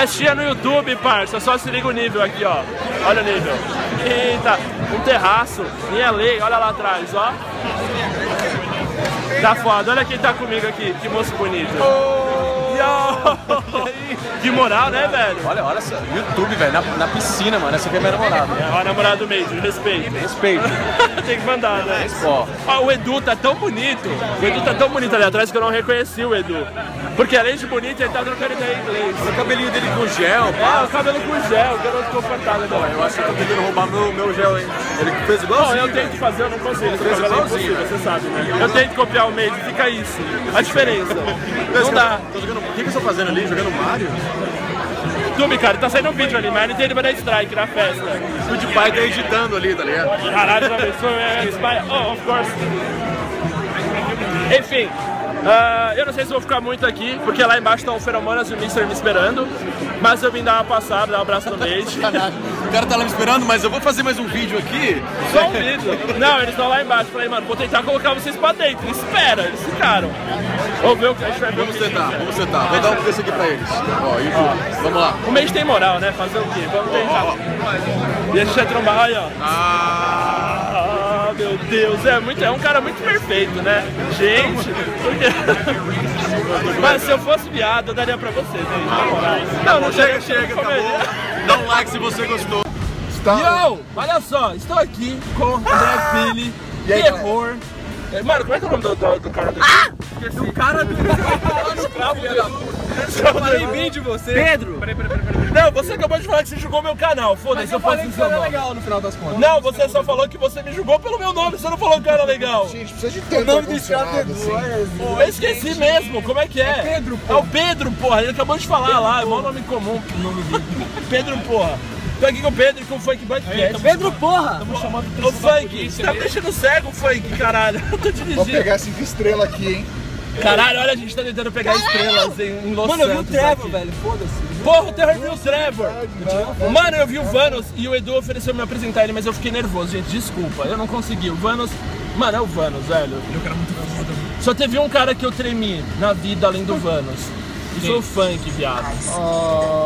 Festinha no YouTube, parça. Só se liga o nível aqui, ó. Olha o nível. Eita, um terraço em LA, olha lá atrás, ó. Tá foda, olha quem tá comigo aqui, que moço bonito. Yo! Que moral, né, velho? Olha, olha essa. YouTube, velho, na, na piscina, mano. Essa aqui é minha namorada. É, ó, namorada do mês, respeito. Respeito. Tem que mandar, né? Ó. Ó, o Edu tá tão bonito. O Edu tá tão bonito ali atrás que eu não reconheci o Edu. Porque além de bonito, ele tá trocando ideia em inglês. O cabelinho dele com gel, É, pá. o cabelo com gel, o garoto confortável. Pô, eu acho que tá tentando roubar meu, meu gel, hein? Ele fez Não, igualzinho. eu tento fazer, eu não consigo. Fez é igualzinho, você sabe, né? Eu tento copiar o meio, fica isso. A diferença. Não dá. Tô jogando... O que que eu tô fazendo ali? Jogando Mario? YouTube, cara, tá saindo um vídeo ali, mas não tem vai dar strike na festa. O de pai tá editando ali, tá ligado? Caralho, já pensou? É, spy- Oh, of course. Enfim, ah, eu não sei se vou ficar muito aqui, porque lá embaixo estão o Feromonas e o Mister me esperando. Mas eu vim dar uma passada, dar um abraço no Mage. O cara tá lá me esperando, mas eu vou fazer mais um vídeo aqui. Só um vídeo. Não, eles estão lá embaixo. Falei, mano, vou tentar colocar vocês pra dentro. Espera, eles ficaram. Vamos ver o que a gente vai ver. Vamos tentar, vamos tentar. Vou dar um desse aqui pra eles. Ó, YouTube. Vamos lá. O Mage tem moral, né? Fazer o quê? Vamos tentar. E a gente vai trombar aí, ó. Ah, meu Deus, é, muito, é um cara muito perfeito, né? Gente, porque... Mas se eu fosse viado, eu daria pra você, né? Não, não chega, chega, acabou. Dá um like se você gostou. Yo, olha só, estou aqui com André Pili, terror. É, Mano, como é que é o nome do, do, do cara dele? Ah! Esqueci. O cara do... Eu falei bem de você. Pedro! Não, você acabou de falar que você julgou meu canal. Foda-se, eu faço isso não. legal no final das contas. Não, você só falou que você me julgou pelo meu nome, você não falou que eu era legal. Gente, precisa de tanto ar-condicionado assim. Eu esqueci mesmo, como é que é? É Pedro, porra. É o Pedro, porra, ele acabou de falar lá, é nome comum o nome dele. Pedro, porra. Tô aqui com o Pedro e com o Funk Podcast. Pedro, porra! Ô Funk, você tá me deixando cego, Funk, caralho. Eu tô Vou dirigindo. pegar cinco estrelas aqui, hein? Caralho, olha, a gente tá tentando pegar estrelas em, em Los Mano, eu vi o Santos Trevor, aqui. velho, foda-se. Porra, o Terror viu o Trevor. Mano, eu vi o Vanos e o Edu ofereceu me apresentar ele, mas eu fiquei nervoso, gente. Desculpa, eu não consegui. O Vanos. Mano, é o Vanos, velho. Só teve um cara que eu tremi na vida além do Vanos. E foi o funk, viado.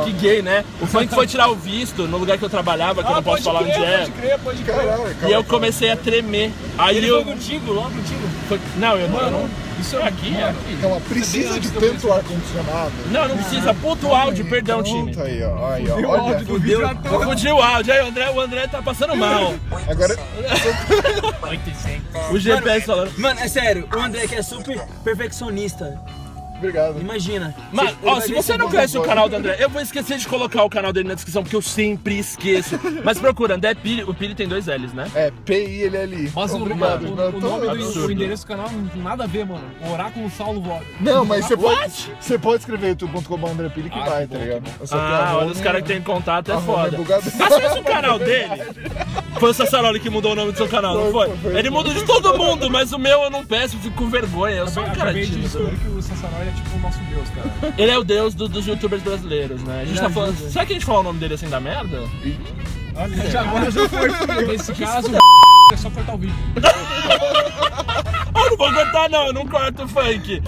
Que gay, né? O funk foi tirar o visto no lugar que eu trabalhava, que eu não posso falar onde é. crer, pode crer. Caralho, E eu comecei a tremer. Aí Ele eu. foi contigo, logo contigo. foi- Não, eu não. eu não- Isso é aqui, é aqui. Então, precisa de tanto ar-condicionado. Não, não precisa. Puta o áudio, perdão, time. Aí, ó. Aí, ó. Olha, Eu fudi o áudio, aí o André, o André tá passando mal. agora O GPS falando. Mano, é sério, o André que é super perfeccionista. Obrigado. Imagina. Mano, Ele ó, se você não conhece o canal do André, eu vou esquecer de colocar o canal dele na descrição, porque eu sempre esqueço. Mas procura, André Pili, o Pili tem dois L's, né? É, P-I-L-L-I. Nossa, Obrigado. o, o tô- nome do o endereço do canal não tem nada a ver, mano. Oráculo Saulo Vlog. Não, mas você pode, você pode escrever youtube.com André Pili que Ah, vai, que tá bom, ligado? que Só que Ah, olha, os caras que tem contato é home foda. bugada. Acesse o canal dele. Foi o Sassaroli que mudou o nome do seu canal, não foi? Ele muda de todo mundo, mas o meu eu não peço, eu fico com vergonha. Eu sou um cara Acabei de tímido. descobrir que o Sassaroli é tipo o nosso deus, cara. Ele é o deus do- dos youtubers brasileiros, né? A gente tá falando. Será que a gente fala o nome dele assim da merda? Olha, já agora já foi. Nesse caso, é só cortar o vídeo. Eu não vou cortar, não, eu não corto o funk.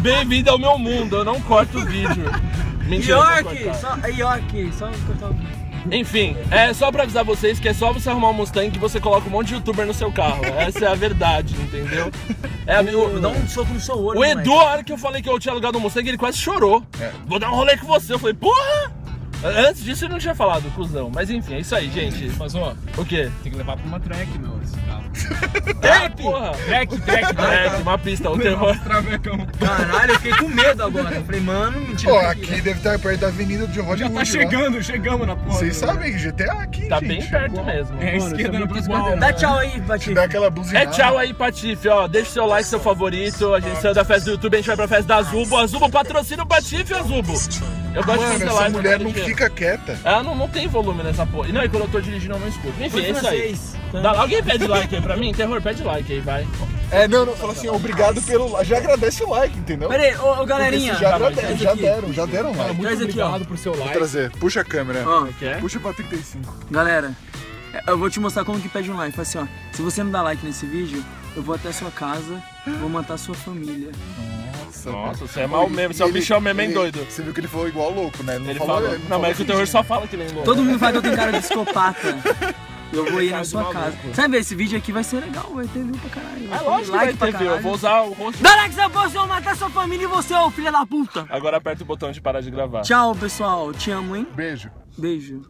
Bem-vindo ao meu mundo, eu não corto o vídeo. Mentira, eu vou York, cortar. só, é York, só cortar o vídeo. Enfim, é só pra avisar vocês que é só você arrumar um Mustang que você coloca um monte de youtuber no seu carro. Essa é a verdade, entendeu? É a, o, Dá um soco no seu olho, o moleque. Edu, a hora que eu falei que eu tinha alugado um Mustang, ele quase chorou. Vou dar um rolê com você. Eu falei, porra! Antes disso ele não tinha falado, cuzão. Mas enfim, é isso aí, gente. Mas ó, O quê? tem que levar pra uma track, meu, esse carro. Ah, porra! Track, track, É, uma pista, o terror. Caralho, eu fiquei com medo agora. Eu falei, mano, mentira. Pô, aqui deve estar perto da avenida de Hollywood. Já tá lá. chegando, chegamos na porra. Vocês sabem que GTA aqui, Tá gente. bem perto mesmo. É a esquerda na próxima Dá tchau aí, Bati. Dá aquela buzinada. É tchau aí, Patife, ó. Deixa seu like, seu favorito. A gente saiu da festa do YouTube, a gente vai pra festa da Azubo. Azubo patrocina o Patife, Azubo. Eu gosto de Mano, fazer essa mulher não fica quieta. Ela não, não tem volume nessa porra. E não, e quando eu tô dirigindo eu não escuto. Enfim, é isso aí. Dá- alguém pede like aí pra mim? Terror, pede like aí, vai. É, não, não, fala assim, obrigado pelo... Já agradece o like, entendeu? Pera aí, ô, ô galerinha. Já, agradece, já deram, já deram like. Muito aqui, ó. obrigado por seu Vou like. trazer, puxa a câmera. Ó, Que é? Puxa pra 35. galera, eu vou te mostrar como que pede um like. Fala assim, ó. Se você não dá like nesse vídeo, eu vou até a sua casa, vou matar a sua família. Nossa. Nossa, você é mal mesmo, você é o Ele- bichão mesmo, hein, ele- doido. Você viu que ele falou igual louco, né? Ele não Ele falou. fala. ele Não, mas é que o terror só fala que nem louco. Todo mundo fala que eu tenho cara de psicopata. Eu vou ir na sua casa. Sabe, esse vídeo aqui vai ser legal, vai ter view pra caralho. É vai ter lógico que vai like ter, viu? Eu caralho. vou usar o rosto. Dá like se eu vou matar sua família e você, ô filha da puta. Agora aperta o botão de parar de gravar. Tchau, pessoal. Te amo, hein? Beijo. Beijo.